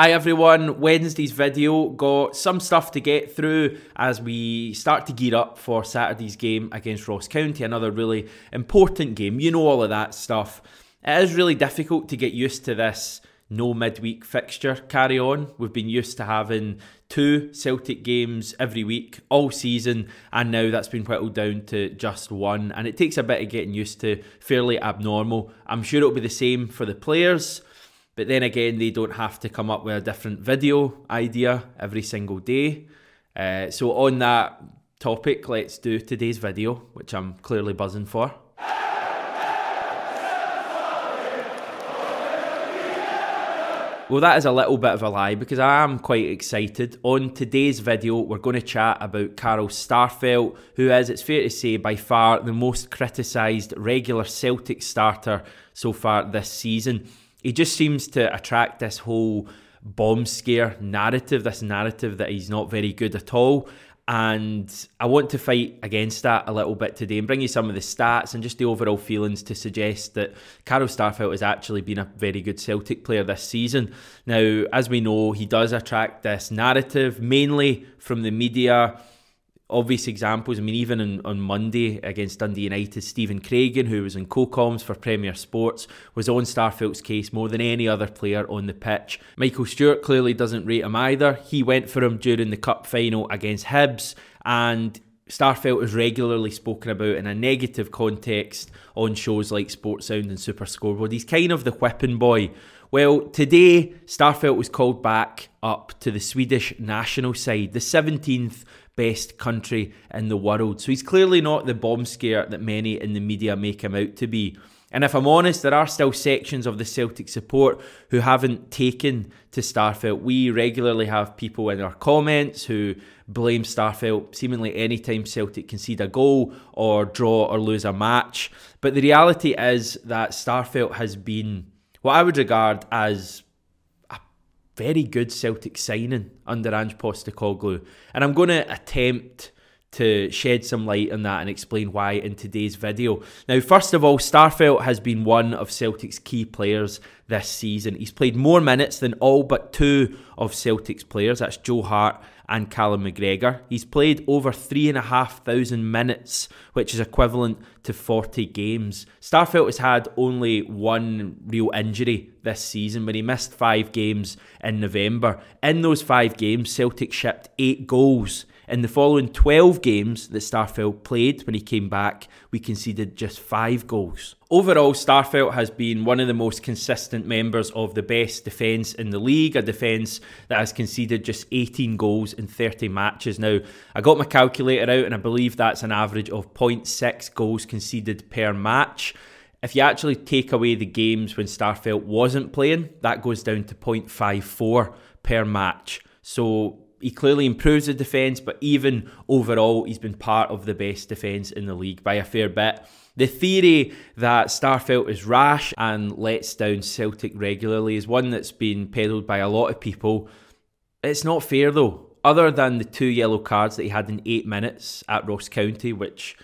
Hi everyone, Wednesday's video got some stuff to get through as we start to gear up for Saturday's game against Ross County, another really important game. You know all of that stuff. It is really difficult to get used to this no midweek fixture carry on. We've been used to having two Celtic games every week all season, and now that's been whittled down to just one. And it takes a bit of getting used to, fairly abnormal. I'm sure it'll be the same for the players. But then again, they don't have to come up with a different video idea every single day. Uh, so, on that topic, let's do today's video, which I'm clearly buzzing for. Well, that is a little bit of a lie because I am quite excited. On today's video, we're going to chat about Carl Starfelt, who is, it's fair to say, by far the most criticised regular Celtic starter so far this season he just seems to attract this whole bomb scare narrative, this narrative that he's not very good at all. And I want to fight against that a little bit today and bring you some of the stats and just the overall feelings to suggest that Carl Starfelt has actually been a very good Celtic player this season. Now, as we know, he does attract this narrative mainly from the media obvious examples. I mean, even on, on Monday against Dundee United, Stephen Craigan, who was in co-coms for Premier Sports, was on Starfelt's case more than any other player on the pitch. Michael Stewart clearly doesn't rate him either. He went for him during the cup final against Hibs, and Starfelt is regularly spoken about in a negative context on shows like Sportsound and Super Scoreboard. He's kind of the whipping boy. Well, today Starfelt was called back up to the Swedish national side, the 17th best country in the world. So he's clearly not the bomb scare that many in the media make him out to be. And if I'm honest, there are still sections of the Celtic support who haven't taken to Starfelt. We regularly have people in our comments who blame Starfelt seemingly anytime Celtic concede a goal or draw or lose a match. But the reality is that Starfelt has been what I would regard as very good Celtic signing under Ange Postecoglou. And I'm going to attempt to shed some light on that and explain why in today's video. Now, first of all, Starfelt has been one of Celtic's key players this season. He's played more minutes than all but two of Celtic's players, that's Joe Hart and Callum McGregor. He's played over 3,500 minutes, which is equivalent to 40 games. Starfelt has had only one real injury this season when he missed five games in November. In those five games, Celtic shipped eight goals in the following 12 games that Starfelt played when he came back, we conceded just five goals. Overall, Starfelt has been one of the most consistent members of the best defence in the league, a defence that has conceded just 18 goals in 30 matches. Now, I got my calculator out and I believe that's an average of 0.6 goals conceded per match. If you actually take away the games when Starfelt wasn't playing, that goes down to 0.54 per match. So he clearly improves the defence, but even overall, he's been part of the best defence in the league by a fair bit. The theory that Starfelt is rash and lets down Celtic regularly is one that's been peddled by a lot of people. It's not fair though. Other than the two yellow cards that he had in eight minutes at Ross County, which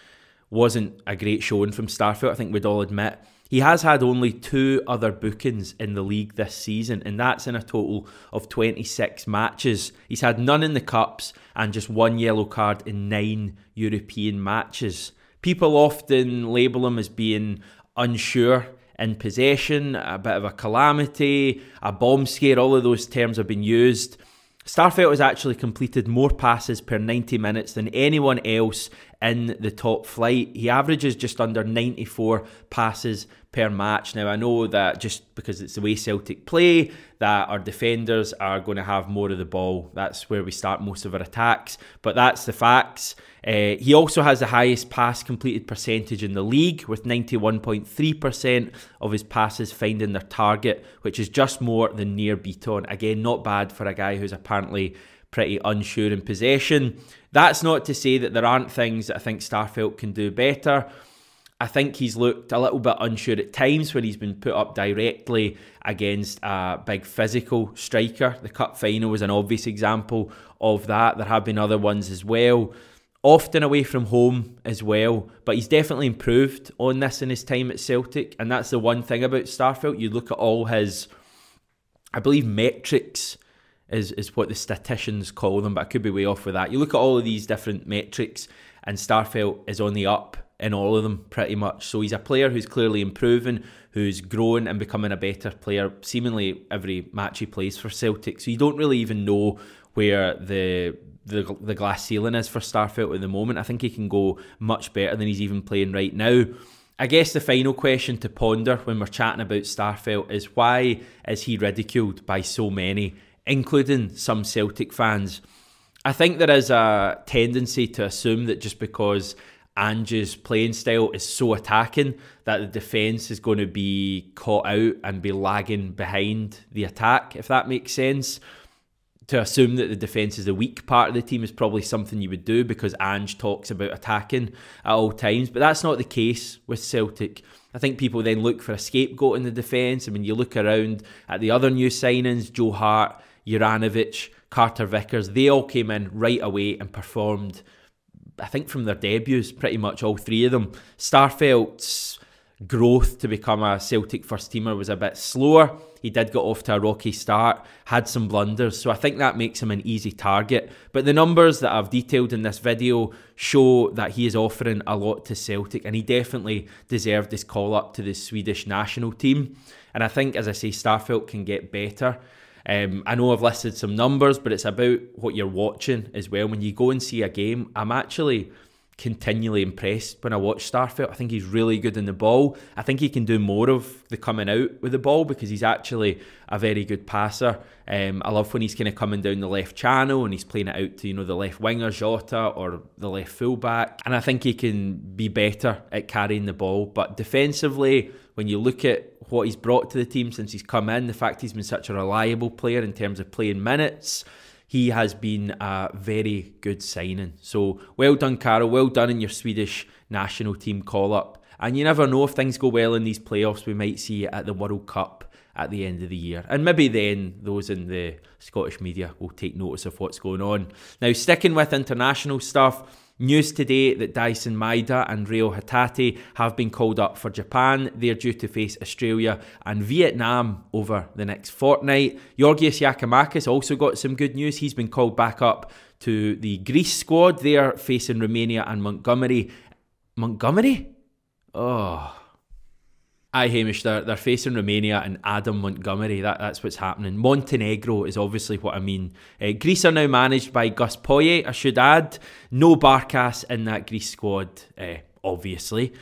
wasn't a great showing from Starfelt, I think we'd all admit. He has had only two other bookings in the league this season, and that's in a total of 26 matches. He's had none in the Cups and just one yellow card in nine European matches. People often label him as being unsure in possession, a bit of a calamity, a bomb scare, all of those terms have been used. Starfelt has actually completed more passes per 90 minutes than anyone else in the top flight. He averages just under 94 passes per match. Now, I know that just because it's the way Celtic play, that our defenders are going to have more of the ball. That's where we start most of our attacks, but that's the facts. Uh, he also has the highest pass completed percentage in the league, with 91.3% of his passes finding their target, which is just more than Nir Bitton. Again, not bad for a guy who's apparently pretty unsure in possession. That's not to say that there aren't things that I think Starfelt can do better. I think he's looked a little bit unsure at times when he's been put up directly against a big physical striker. The cup final was an obvious example of that. There have been other ones as well. Often away from home as well, but he's definitely improved on this in his time at Celtic, and that's the one thing about Starfelt. You look at all his, I believe, metrics is, is what the statisticians call them, but I could be way off with that. You look at all of these different metrics, and Starfelt is on the up in all of them pretty much. So he's a player who's clearly improving, who's growing and becoming a better player seemingly every match he plays for Celtic. So you don't really even know where the the, the glass ceiling is for Starfelt at the moment. I think he can go much better than he's even playing right now. I guess the final question to ponder when we're chatting about Starfelt is why is he ridiculed by so many, including some Celtic fans? I think there is a tendency to assume that just because Ange's playing style is so attacking that the defence is going to be caught out and be lagging behind the attack, if that makes sense. To assume that the defence is the weak part of the team is probably something you would do because Ange talks about attacking at all times, but that's not the case with Celtic. I think people then look for a scapegoat in the defence. I mean, you look around at the other new signings Joe Hart, Juranovic, Carter Vickers, they all came in right away and performed I think from their debuts, pretty much all three of them. Starfelt's growth to become a Celtic first teamer was a bit slower. He did get off to a rocky start, had some blunders, so I think that makes him an easy target. But the numbers that I've detailed in this video show that he is offering a lot to Celtic, and he definitely deserved this call up to the Swedish national team. And I think, as I say, Starfelt can get better. Um, I know I've listed some numbers, but it's about what you're watching as well. When you go and see a game, I'm actually continually impressed when I watch Starfelt. I think he's really good in the ball. I think he can do more of the coming out with the ball because he's actually a very good passer. Um, I love when he's kind of coming down the left channel and he's playing it out to you know the left winger Jota or the left fullback. And I think he can be better at carrying the ball. But defensively, when you look at what he's brought to the team since he's come in, the fact he's been such a reliable player in terms of playing minutes, he has been a very good signing. So well done, Carl. Well done in your Swedish national team call up. And you never know if things go well in these playoffs, we might see at the World Cup at the end of the year. And maybe then those in the Scottish media will take notice of what's going on. Now, sticking with international stuff, News today that Daizen Maeda and Reo Hatate have been called up for Japan. They're due to face Australia and Vietnam over the next fortnight. Georgios Giakoumakis also got some good news. He's been called back up to the Greece squad. They're facing Romania and Montgomery. Montgomery? Oh. Aye, Hamish, they're, they're facing Romania and Adam Montgomery. That, that's what's happening. Montenegro is obviously what I mean. Uh, Greece are now managed by Gus Poyet, I should add. No Barkas in that Greece squad, uh, obviously.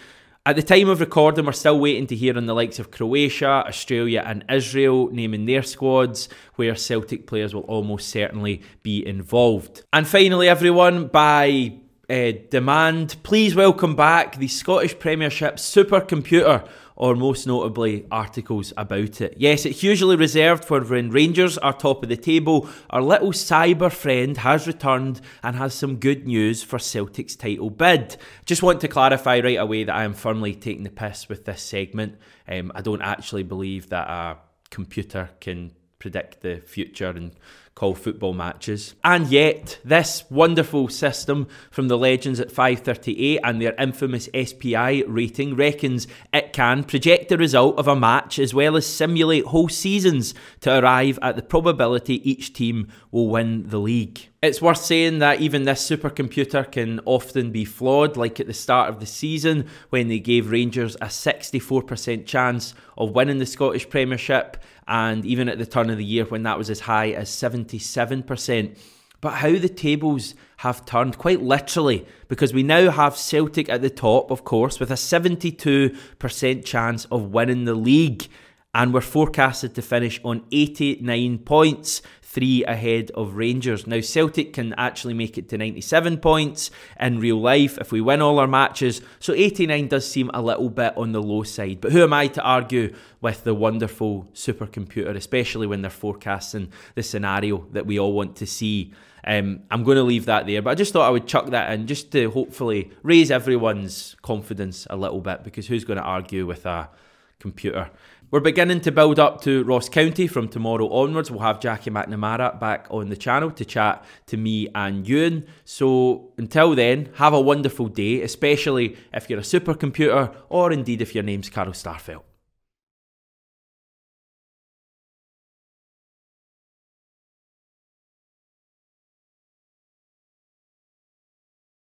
At the time of recording, we're still waiting to hear on the likes of Croatia, Australia, and Israel naming their squads, where Celtic players will almost certainly be involved. And finally, everyone, by uh, demand, please welcome back the Scottish Premiership supercomputer or most notably articles about it. Yes, it's usually reserved for when Rangers are top of the table. Our little cyber friend has returned and has some good news for Celtic's title bid. Just want to clarify right away that I am firmly taking the piss with this segment. Um, I don't actually believe that a computer can predict the future and call football matches. And yet, this wonderful system from the legends at 538 and their infamous SPI rating reckons it can project the result of a match as well as simulate whole seasons to arrive at the probability each team will win the league. It's worth saying that even this supercomputer can often be flawed, like at the start of the season when they gave Rangers a 64% chance of winning the Scottish Premiership, and even at the turn of the year when that was as high as 77%. But how the tables have turned, quite literally, because we now have Celtic at the top, of course, with a 72% chance of winning the league and we're forecasted to finish on 89 points, three ahead of Rangers. Now, Celtic can actually make it to 97 points in real life if we win all our matches, so 89 does seem a little bit on the low side. But who am I to argue with the wonderful supercomputer, especially when they're forecasting the scenario that we all want to see? Um, I'm going to leave that there, but I just thought I would chuck that in just to hopefully raise everyone's confidence a little bit because who's going to argue with a computer? We're beginning to build up to Ross County from tomorrow onwards. We'll have Jackie McNamara back on the channel to chat to me and Ewan. So until then, have a wonderful day, especially if you're a supercomputer or indeed if your name's Carl Starfelt.